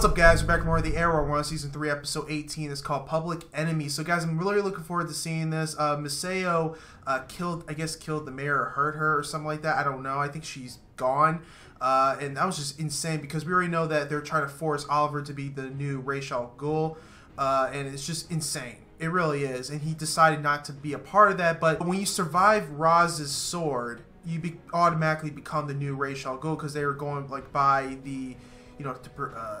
What's up, guys? We're back with more of the Arrow. On season three, episode 18. It's called Public Enemy. So, guys, I'm really looking forward to seeing this. Uh, Maseo uh, killed, I guess, killed the mayor or hurt her or something like that. I don't know. I think she's gone. Uh, and that was just insane because we already know that they're trying to force Oliver to be the new Ra's al Ghul, uh, and it's just insane. It really is. And he decided not to be a part of that. But when you survive Roz's sword, you be- automatically become the new Ra's al Ghul because they were going like by the you know, to, uh,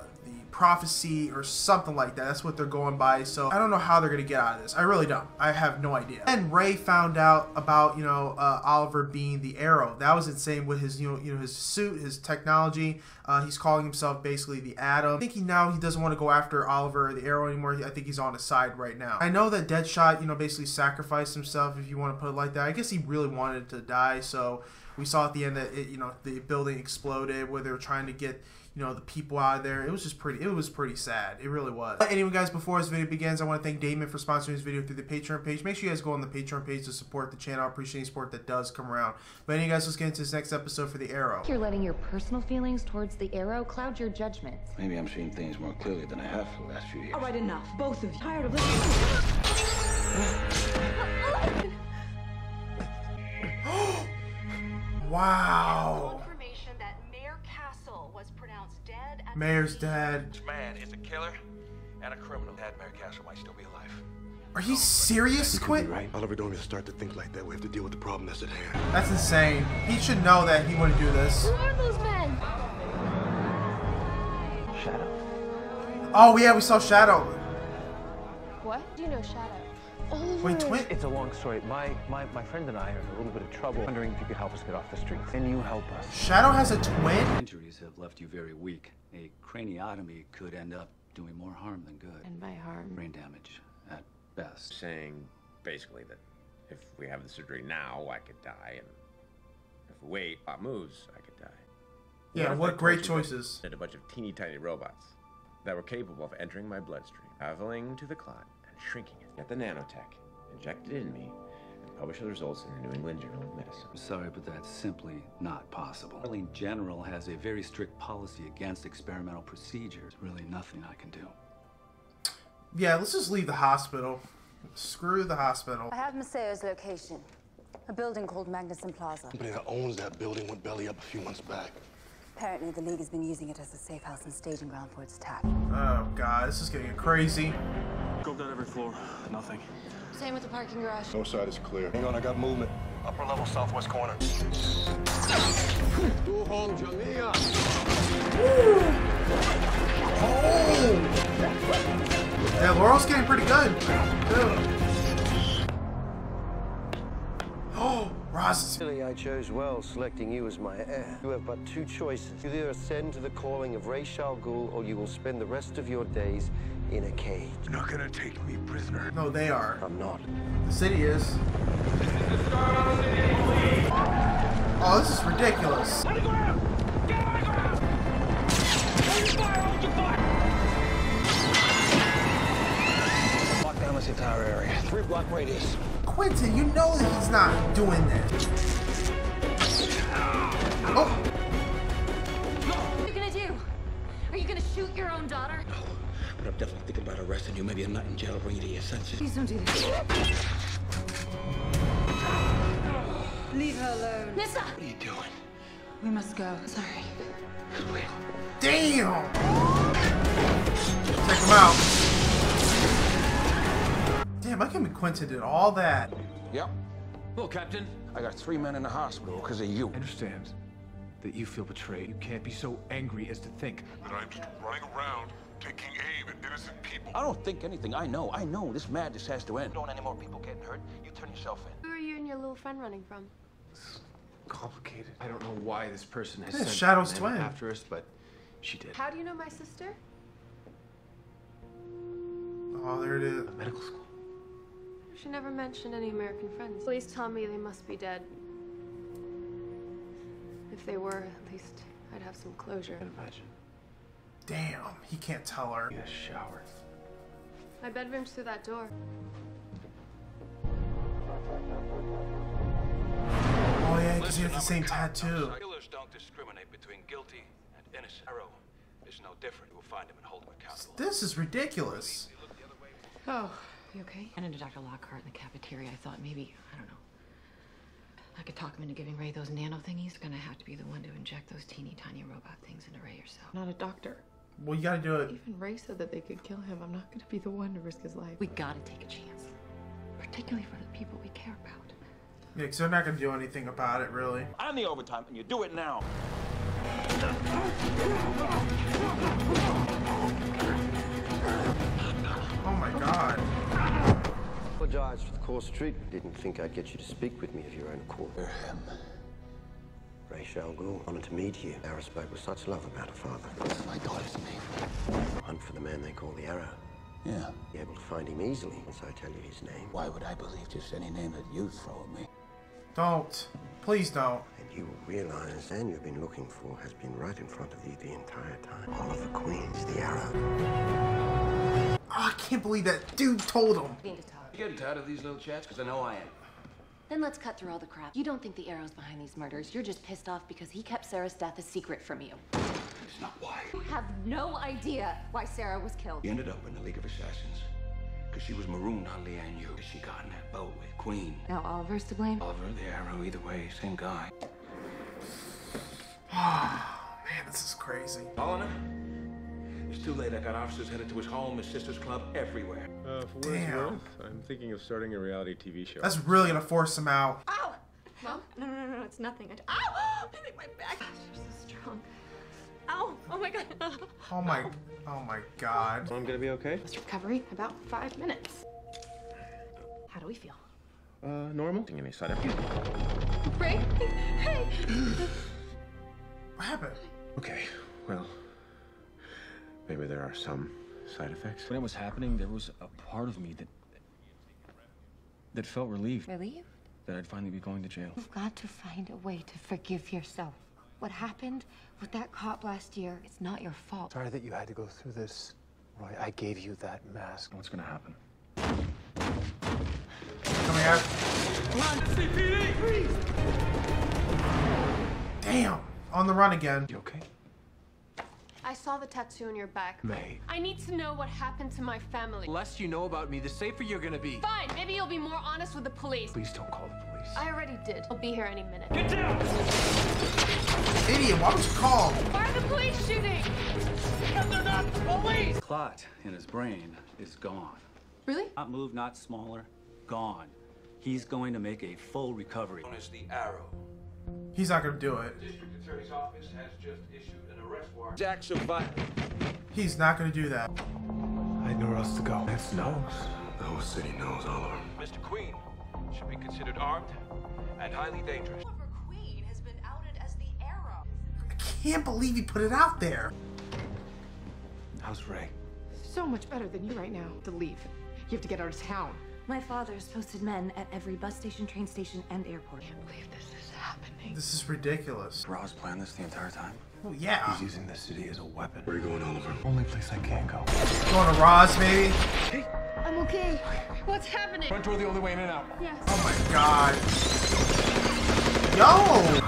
prophecy or something like that. That's what they're going by. So I don't know how they're gonna get out of this. I really don't. I have no idea. And Ray found out about you know uh, Oliver being the Arrow. That was insane with his you know you know his suit, his technology. Uh, he's calling himself basically the Atom. I think he now he doesn't want to go after Oliver the Arrow anymore. I think he's on his side right now. I know that Deadshot you know basically sacrificed himself if you want to put it like that. I guess he really wanted to die. So we saw at the end that it, you know the building exploded where they were trying to get you know the people out of there. It was just pretty. It was pretty sad. It really was. But anyway, guys, before this video begins, I want to thank Damon for sponsoring this video through the Patreon page. Make sure you guys go on the Patreon page to support the channel. I appreciate any support that does come around. But anyway, guys, let's get into this next episode for the Arrow. You're letting your personal feelings towards the arrow cloud your judgment. Maybe I'm seeing things more clearly than I have for the last few years. All right, enough. Both of you. Tired of listening. Wow. Pronounced dead Mayor's dad. This man is a killer and a criminal. Dad Mayor Castle might still be alive. Are you serious, Could Quint? right. Oliver don't even start to think like that. We have to deal with the problem that's at hand. That's insane. He should know that he wouldn't do this. Who are those men? Shadow. Oh yeah, we saw Shadow. What? Do you know Shadow? Wait, Twin. It's a long story. My, my, my friend and I are in a little bit of trouble. Wondering if you could help us get off the streets. Can you help us? Shadow has a twin. Injuries have left you very weak. A craniotomy could end up doing more harm than good. And by harm. Brain damage at best. saying basically that if we have the surgery now, I could die, and if we wait, Bob moves, I could die. Yeah, if what great told you that choices. And a bunch of teeny tiny robots that were capable of entering my bloodstream, traveling to the clot, and shrinking it. Get the nanotech, inject it in me, and publish the results in the New England Journal of Medicine. I'm sorry, but that's simply not possible. Starling General has a very strict policy against experimental procedures. There's Really nothing I can do. Yeah, let's just leave the hospital. Screw the hospital. I have Maseo's location. A building called Magnuson Plaza. The company that owns that building went belly up a few months back. Apparently, the League has been using it as a safe house and staging ground for its attack. Oh god, this is getting crazy. Go every floor. Nothing. Same with the parking garage. No side is clear. Hang on, I got movement. Upper level southwest corner. Yeah, Laurel's getting pretty good. Too. Oh, Ross. Clearly, I chose well selecting you as my heir. You have but two choices. You either ascend to the calling of Ra's al Ghul, or you will spend the rest of your days in a cage. You're not gonna take me prisoner. No, they are. I'm not. The city is. Oh, this is ridiculous. Lock down this entire area. Three block radius. Quentin, you know that he's not doing this. Oh, What are you gonna do? Are you gonna shoot your own daughter? No, but I'm definitely thinking about arresting you. Maybe I'm not in jail will bring you to your senses. Please don't do this. Leave her alone. Nyssa! What are you doing? We must go. Sorry. damn. Check him out. Damn, I can't believe Quentin did all that. Yep. Look, Captain. I got three men in the hospital because of you. I understand that you feel betrayed. You can't be so angry as to think. That I'm just running around, taking aim at innocent people. I don't think anything. I know. I know. This madness has to end. Don't any more people getting hurt. You turn yourself in. Who are you and your little friend running from? Complicated. I don't know why this person has Yeah, sent Shadow's them twin. after us, but she did. How do you know my sister? Oh, there it is. A Medical school. She never mentioned any American friends. Please tell me they must be dead. If they were, at least I'd have some closure. Can imagine. Damn, he can't tell her. Need a shower. My bedroom's through that door. Oh yeah, because he has the same tattoo. Killers don't discriminate between guilty and innocent. Arrow is no different. We'll find him and hold him accountable. This is ridiculous. Oh, you okay? And into Dr. Lockhart in the cafeteria, I thought maybe, I don't know, I could talk him into giving Ray those nano thingies. Gonna have to be the one to inject those teeny tiny robot things into Ray yourself. Not a doctor. Well, you gotta do it. Even Ray said that they could kill him. I'm not gonna be the one to risk his life. We gotta take a chance. Particularly for the people we care about. Yeah, because they're not gonna do anything about it, really. I'm the overtime, and you do it now. Apologize for the course treat. Didn't think I'd get you to speak with me of your own accord. him. Ra's al Ghul, honored to meet you. Arrow spoke with such love about her father. What's my daughter's name? Hunt for the man they call the Arrow. Yeah. Be able to find him easily once I tell you his name. Why would I believe just any name that you throw at me? Don't. Please don't. And you will realize the man you've been looking for has been right in front of you the entire time. Oliver Queen's the Arrow. Oh, I can't believe that dude told him. Need to getting tired of these little chats? Because I know I am. Then let's cut through all the crap. You don't think the arrow's behind these murders. You're just pissed off because he kept Sara's death a secret from you. It's not why. You have no idea why Sarah was killed. He ended up in the League of Assassins. Because she was marooned on Lian Yu. She got in that boat with Queen. Now Oliver's to blame? Oliver, the Arrow, either way, same guy. Oh, man, this is crazy. Following him? It's too late. I got officers headed to his home, his sister's club, everywhere. Uh, for what it's Damn. worth, I'm thinking of starting a reality TV show. That's really gonna force him out. Ow! Mom? No, no, no, no, it's nothing. I, ow! I think my back. You're so strong. Ow! Oh my god. Oh my, oh my god. I'm gonna be okay? This recovery, about five minutes. How do we feel? Uh, normal. Give me side effect. Ray? Hey! What happened? Okay, well, maybe there are some side effects. When it was happening, there was a part of me that that felt relieved Relieved? that I'd finally be going to jail. You've got to find a way to forgive yourself. What happened with that cop last year, it's not your fault. Sorry that you had to go through this. Roy, I gave you that mask. What's gonna happen? Coming out. Damn. On the run again. You okay? I saw the tattoo on your back. May. I need to know what happened to my family. The less you know about me, the safer you're gonna be. Fine, maybe you'll be more honest with the police. Please don't call the police. I already did. I'll be here any minute. Get down! Idiot, why would you call? Why are the police shooting? Clot in his brain is gone. Really? Not moved, not smaller, gone. He's going to make a full recovery. Known as the Arrow. He's not gonna do it. District Attorney's Office has just issued an arrest warrant. Jack survived. He's not gonna do that. I had nowhere else to go. That's knows. The whole city knows, all of them. Mr. Queen should be considered armed and highly dangerous. Queen has been outed as the Arrow. I can't believe he put it out there. How's Ray? So much better than you right now. To leave. You have to get out of town. My father's posted men at every bus station, train station, and airport. I can't believe this is happening. This is ridiculous. Ra's planned this the entire time. Oh yeah. He's using the city as a weapon. Where are you going, Oliver? Only place I can go. Going to Ra's, maybe. I'm okay. What's happening? Front door the only way in and out. Yes. Oh my god. Yo.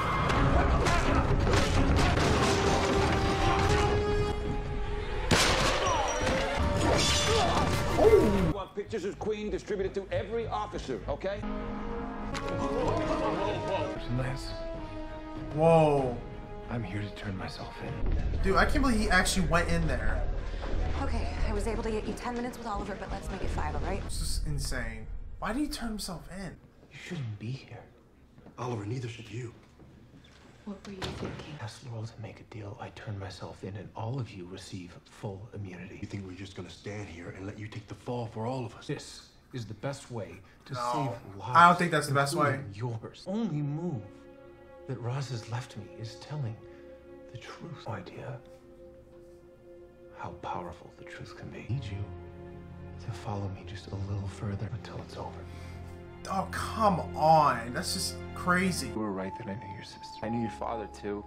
You want pictures of Queen distributed to every officer, okay? Lance, Whoa. I'm here to turn myself in. Dude, I can't believe he actually went in there. Okay, I was able to get you 10 minutes with Oliver, but let's make it five, all right? This is insane. Why did he turn himself in? You shouldn't be here. Oliver, neither should you. What were you thinking? Asked Laurel to make a deal. I turned myself in, and all of you receive full immunity. You think we're just gonna stand here and let you take the fall for all of us? This is the best way to No. save lives. I don't think that's the best way. including Yours. Only move that Ra's has left me is telling the truth. No idea how powerful the truth can be. I need you to follow me just a little further until it's over. Oh, come on. That's just crazy. You were right that I knew your sister. I knew your father too.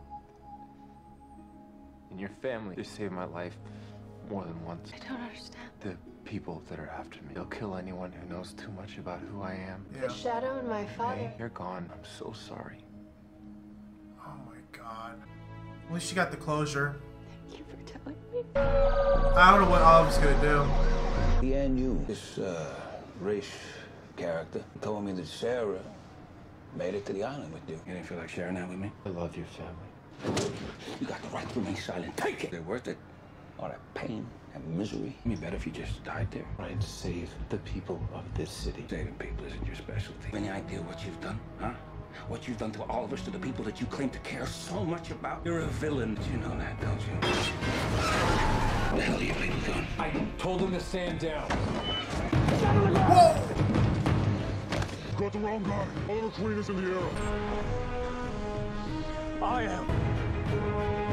And your family. They saved my life more than once. I don't understand. The people that are after me. They'll kill anyone who knows too much about who I am. Yeah. The shadow and my father. Hey, you're gone. I'm so sorry. Oh my god. At least she got the closure. Thank you for telling me. I don't know what Olive's gonna do. He and you, this uh, Ra's character, told me that Sara made it to the island with you. You didn't feel like sharing that with me? I love your family. You got the right to remain silent. Take it. They're worth it. All that pain and misery. It'd be better if you just died there. Trying to save the people of this city. Saving people isn't your specialty. Any idea what you've done, huh? What you've done to all of us, to the people that you claim to care so much about. You're a villain. You know that, don't you? The hell are you leaving gun? I told them to stand down. Whoa! Got the wrong guy. Oliver Queen is in the arrow. I am.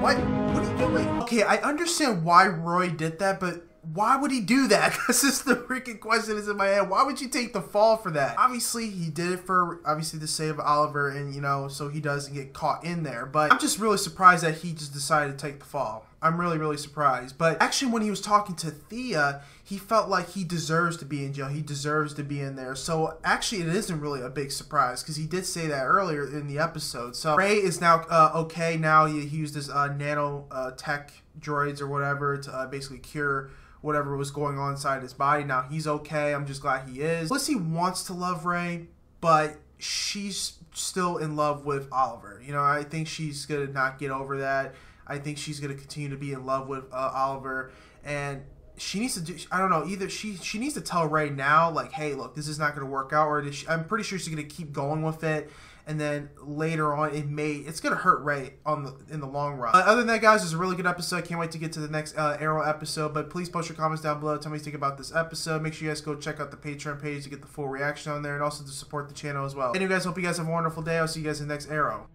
What? What are you doing? Okay, I understand why Roy did that, but why would he do that? This is the freaking question that's in my head. Why would you take the fall for that? Obviously, he did it for obviously the save Oliver, and you know, so he doesn't get caught in there. But I'm just really surprised that he just decided to take the fall. I'm really, really surprised. But actually, when he was talking to Thea, he felt like he deserves to be in jail. He deserves to be in there. So actually, it isn't really a big surprise because he did say that earlier in the episode. So Ray is now uh, okay. Now he, he used his uh, nano uh, tech droids or whatever to uh, basically cure whatever was going on inside his body. Now he's okay. I'm just glad he is. Lissy wants to love Ray, but she's still in love with Oliver. You know, I think she's gonna not get over that. I think she's gonna continue to be in love with uh, Oliver, and she needs to do. I don't know. Either she she needs to tell Ray now, like, hey, look, this is not gonna work out, or she, I'm pretty sure she's gonna keep going with it. And then later on, it may it's gonna hurt Ray on the in the long run. Other than that, guys, it's a really good episode. Can't wait to get to the next uh, Arrow episode. But please post your comments down below. Tell me what you think about this episode. Make sure you guys go check out the Patreon page to get the full reaction on there, and also to support the channel as well. Anyway, guys, hope you guys have a wonderful day. I'll see you guys in the next Arrow.